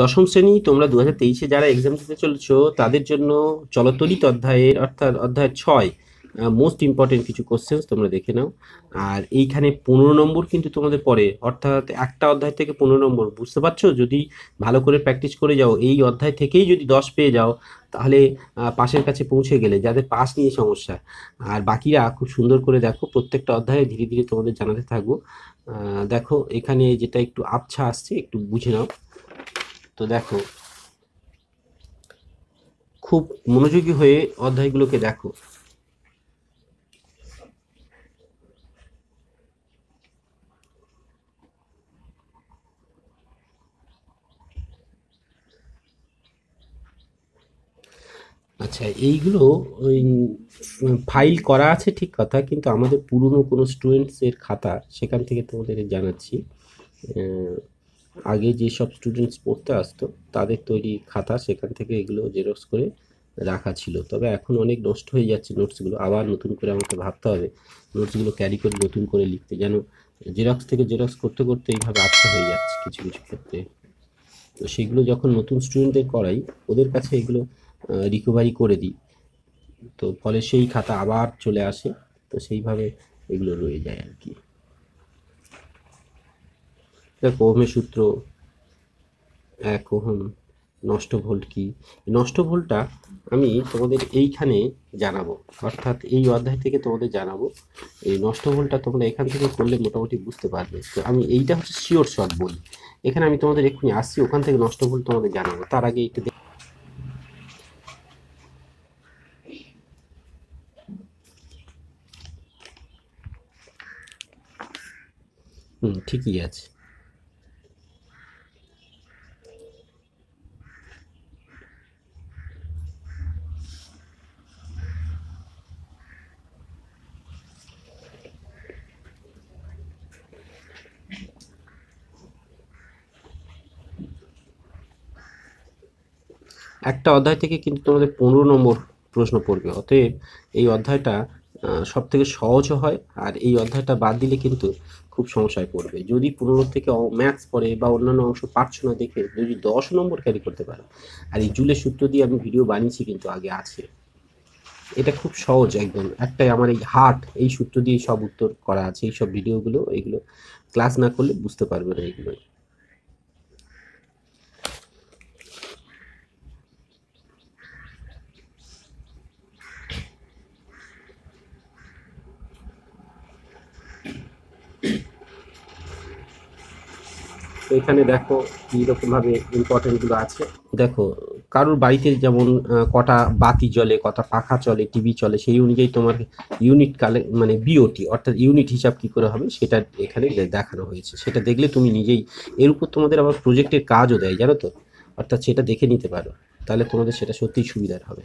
দশম শ্রেণি, তোমরা দু হাজার তেইশে যারা এক্সাম দিতে চলেছো, তাদের জন্য চলতরিত অধ্যায়ের, অর্থাৎ অধ্যায় ছয় মোস্ট ইম্পর্টেন্ট কিছু কোশ্চেন্স তোমরা দেখে নাও। আর এইখানে পনেরো নম্বর কিন্তু তোমাদের পড়ে অর্থাৎ একটা অধ্যায় থেকে পনেরো নম্বর, বুঝতে পারছ? যদি ভালো করে প্র্যাকটিস করে যাও, এই অধ্যায় থেকেই যদি দশ পেয়ে যাও, তাহলে পাশের কাছে পৌঁছে গেলে যাদের পাস নিয়ে সমস্যা। আর বাকিরা খুব সুন্দর করে দেখো, প্রত্যেকটা অধ্যায়ে ধীরে ধীরে তোমাদের জানাতে থাকব। দেখো, এখানে যেটা একটু আবছা আসছে, একটু বুঝে নাও। তো দেখো, খুব মনোযোগী হয়ে অধ্যায়গুলোকে দেখো। আচ্ছা এইগুলো ওই ফাইল করা আছে ঠিক কথা, কিন্তু আমাদের পুরনো কোনো স্টুডেন্টসের খাতা, সেখান থেকে তোমাদের জানাচ্ছি। আগে যেসব স্টুডেন্টস পড়তে আসতো, তাদের তৈরি খাতা সেখান থেকে এগুলো জেরক্স করে রাখা ছিল। তবে এখন অনেক নষ্ট হয়ে যাচ্ছে নোটসগুলো আবার নতুন করে আমাকে ভাবতে হবে নোটসগুলো ক্যারি করে নতুন করে লিখতে। যেন জেরক্স থেকে জেরক্স করতে করতে এইভাবে আচ্ছা হয়ে যাচ্ছে কিছু কিছু ক্ষেত্রে। তো সেগুলো যখন নতুন স্টুডেন্টদের করাই, ওদের কাছে এগুলো রিকভারি করে দিই। তো ফলে সেই খাতা আবার চলে আসে। তো সেইভাবে এগুলো রয়ে যায় আর কি। দেখো, ওহমের সূত্র এক, ওহম, নষ্ট ভোল্ট কি? নষ্ট ভোল্টটা আমি তোমাদের এইখানে জানাব। অর্থাৎ এই অধ্যায় থেকে তোমাদের জানাব, এই নষ্ট ভোল্টটা তোমরা এখান থেকে করলে মোটামুটি বুঝতে পারবে। তো আমি এইটা হচ্ছে শিওর শর্ট বই এখানে আমি তোমাদের এক্ষুনি আসছি, ওখান থেকে নষ্ট ভোল্ট তোমাদের জানাব। তার আগে একটু হুম, ঠিকই আছে। একটা অধ্যায় থেকে কিন্তু তোমাদের পনেরো নম্বর প্রশ্ন পড়বে। অতএব এই অধ্যায়টা সব থেকে সহজও হয় আর এই অধ্যায়টা বাদ দিলে কিন্তু খুব সমস্যায় পড়বে। যদি পনেরো থেকে ম্যাথস পড়ে বা অন্যান্য অংশ পারছ না দেখে, যদি দশ নম্বর ক্যারি করতে পারো। আর এই জুলের সূত্র দিয়ে আমি ভিডিও বানিয়েছি কিন্তু আগে আছে। এটা খুব সহজ একদম। একটাই আমার এই হার্ট এই সূত্র দিয়ে সব উত্তর করা আছে। এই সব ভিডিওগুলো এগুলো ক্লাস না করলে বুঝতে পারবে না এগুলো তো এখানে দেখো কীরকম ভাবে ইম্পর্টেন্টগুলো আছে। দেখো, কারোর বাড়িতে যেমন কটা বাতি জ্বলে, কটা পাখা চলে, টিভি চলে, সেই অনুযায়ী তোমার ইউনিট কালে মানে বিওটি অর্থাৎ ইউনিট হিসাব কি করে হবে সেটা এখানে দেখানো হয়েছে। সেটা দেখলে তুমি নিজেই, এর উপর তোমাদের আবার প্রজেক্টের কাজও দেয়, জানো তো? অর্থাৎ সেটা দেখে নিতে পারো। তাহলে তোমাদের সেটা সত্যিই সুবিধার হবে।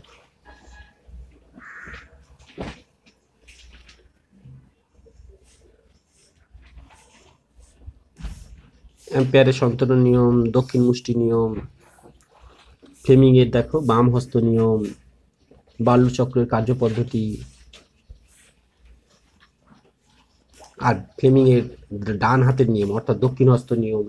অ্যাম্পেয়ারের সন্তরণ নিয়ম, দক্ষিণ মুষ্টি নিয়ম ফ্লেমিংয়ের দেখো, বাম হস্ত নিয়ম বাল্যচক্রের কার্যপদ্ধতি আর ফ্লেমিংয়ের ডান হাতের নিয়ম, অর্থাৎ দক্ষিণ হস্ত নিয়ম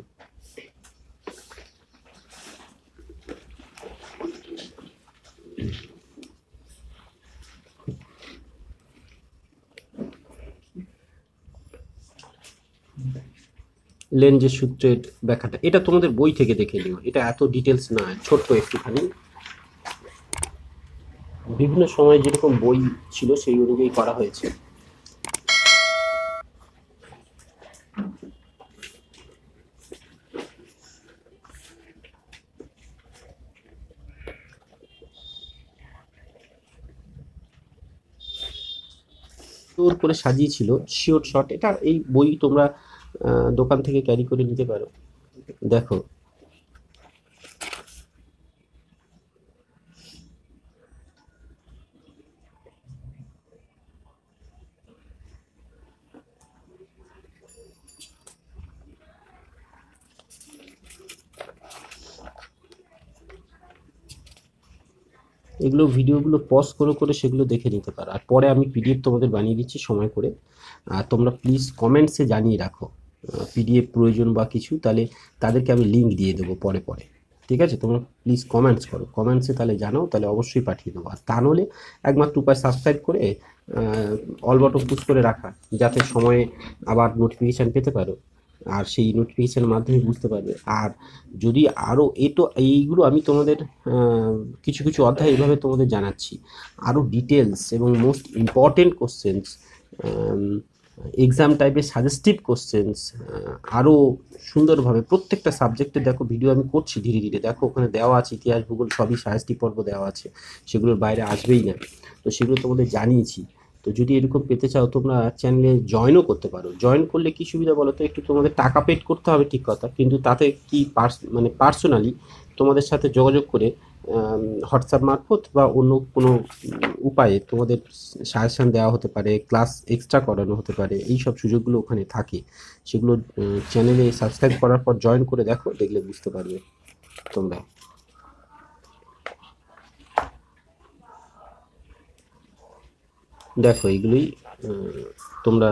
লেন্সের সূত্রের ব্যাখ্যাটা। এটা তোমাদের বই থেকে দেখে নিও। এটা এত ডিটেলস না, ছোট্ট একটুখানি। বিভিন্ন সময় যেরকম বই ছিল, সেই অনুযায়ী করা হয়েছে। সুন্দর করে সাজিয়েছিল শিওর শট এটা এই বই তোমরা দোকান থেকে ক্যারি করে নিতে পারো। দেখো। এগুলো ভিডিওগুলো পজ করে করে সেগুলো দেখে নিতে পারো। আর পরে আমি পিডিএফ তোমাদের বানিয়ে দিচ্ছি সময় করে। আর তোমরা প্লিজ কমেন্টসে জানিয়ে রাখো। পিডিএফ প্রয়োজন বা কিছু, তাহলে তাদেরকে আমি লিঙ্ক দিয়ে দেবো পরে পরে। ঠিক আছে? তোমরা প্লিজ কমেন্টস করো। কমেন্টসে তাহলে জানাও, তাহলে অবশ্যই পাঠিয়ে দেবো। আর তা নাহলে একমাত্র উপায় সাবস্ক্রাইব করে অল বটন পুশ করে রাখা, যাতে সময়ে আবার নোটিফিকেশান পেতে পারো। আর সেই নোটিফিকেশানের মাধ্যমে বুঝতে পারবে। আর যদি আরও এটো এইগুলো আমি তোমাদের কিছু কিছু অধ্যায় এইভাবে তোমাদের জানাচ্ছি। আরও ডিটেলস এবং মোস্ট ইম্পর্টেন্ট কোশ্চেন্স এক্সাম টাইপের সাজেস্টিভ কোশ্চেন্স আরও সুন্দরভাবে প্রত্যেকটা সাবজেক্টে দেখো ভিডিও আমি করছি ধীরে ধীরে। দেখো ওখানে দেওয়া আছে ইতিহাস, ভূগোল, সবই সাজেস্টিভ পর্ব দেওয়া আছে। সেগুলোর বাইরে আসবেই না। তো সেগুলো তোমাদের জানিয়েছি। তো যদি এরকম পেতে চাও তোমরা চ্যানেলে জয়েনও করতে পারো। জয়েন করলে কি সুবিধা বলো তো একটু তোমাদের টাকা পেড করতে হবে ঠিক কথা, কিন্তু তাতে কি পার্স মানে পার্সোনালি তোমাদের সাথে যোগাযোগ করে হোয়াটসঅ্যাপ মারফত বা অন্য কোনো উপায়ে তোমাদের সাজেশান দেওয়া হতে পারে, ক্লাস এক্সট্রা করানো হতে পারে এই সব সুযোগগুলো ওখানে থাকে। সেগুলো চ্যানেলে সাবস্ক্রাইব করার পর জয়েন করে দেখো, দেখলে বুঝতে পারবে তোমরা। দেখো, এইগুলোই তোমরা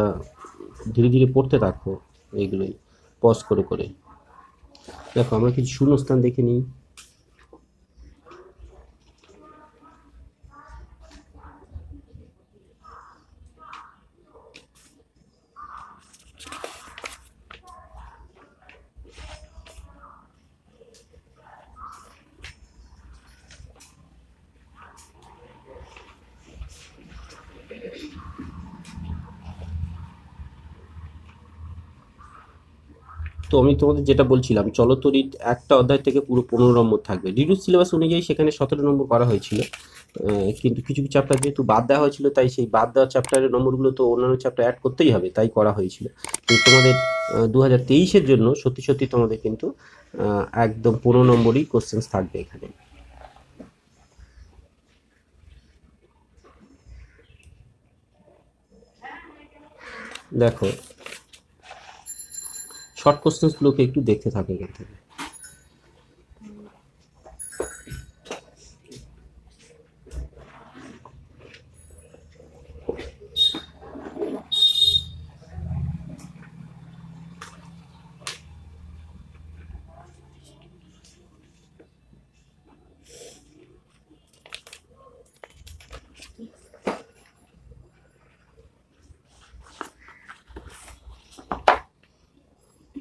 ধীরে ধীরে পড়তে থাকো, এইগুলোই পজ করে করে। দেখো, আমরা কিছু শূন্যস্থান দেখে নিই। তো আমি তোমাদের যেটা বলছিলাম, চলতরিত একটা অধ্যায় থেকে পুরো পনেরো নম্বর থাকবে। রিডিউস সিলেবাস অনুযায়ী সেখানে সতেরো নম্বর করা হয়েছিল। কিন্তু কিছু কিছু চ্যাপ্টার যেহেতু বাদ দেওয়া হয়েছিল, তাই সেই বাদ দেওয়া চ্যাপ্টারের নম্বরগুলো তো অন্যান্য চ্যাপ্টার অ্যাড করতেই হবে, তাই করা হয়েছিল। কিন্তু তোমাদের দু হাজার তেইশের জন্য সত্যি সত্যি তোমাদের কিন্তু একদম পনেরো নম্বরই কোশ্চেন্স থাকবে এখানে। দেখো শর্ট কোশ্চেন্সগুলোকে একটু দেখতে থাকে এখান থেকে।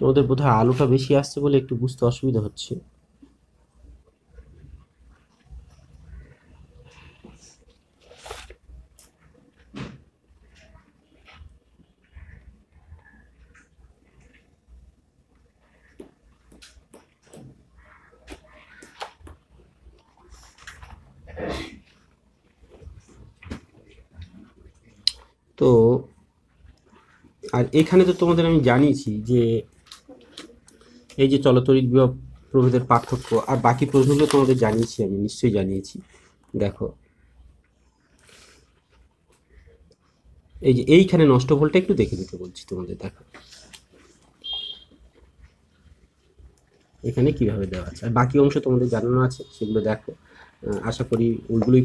তোমাদের বোধহয় আলোটা বেশি আসছে বলে একটু বুঝতে অসুবিধা হচ্ছে। তো, আর এখানে তো তোমাদের আমি জানিয়েছি যে এই যে চলতরিক বিভব প্রভেদের পার্থক্য, আর বাকি প্রশ্নগুলো তোমাদের জানিয়েছি আমি, নিশ্চয়ই জানিয়েছি। দেখো। এই যে এইখানে নষ্ট ভুলটা একটু দেখে দিতে বলছি তোমাদের, দেখো। এখানে কীভাবে দেওয়া আছে? আর বাকি অংশ তোমাদের জানানো আছে, সেগুলো দেখো। আশা করি ওইগুলোই